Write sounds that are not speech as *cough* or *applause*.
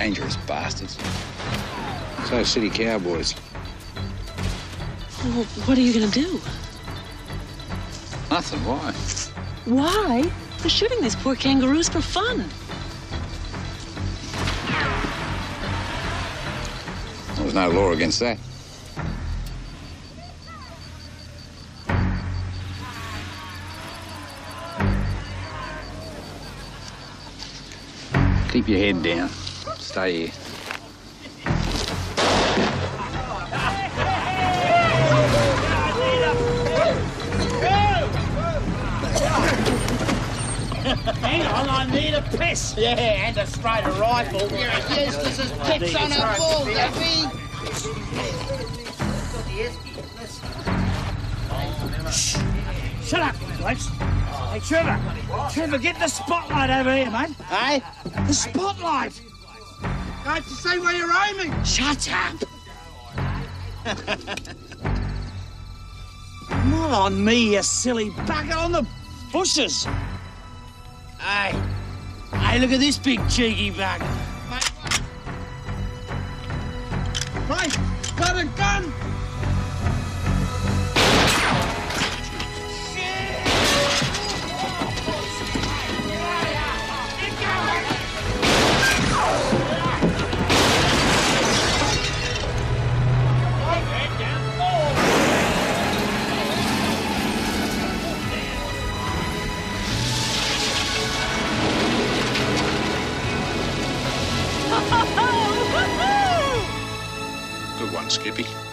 Dangerous bastards. So city cowboys. Well, what are you going to do? Nothing, why? Why? They're shooting these poor kangaroos for fun. There's no law against that. Keep your head down. Stay here. Hang on, I need a piss. Yeah, and a straighter rifle. Eustace's pips on her balls, have we? Shut up, blokes. Hey, Trevor. Trevor, get the spotlight over here, mate. Hey? The spotlight. Don't you see where you're aiming? Shut up. *laughs* Not on me, you silly bugger. On the bushes. Hey. Hey, look at this big cheeky bugger. Hey, one, Skippy.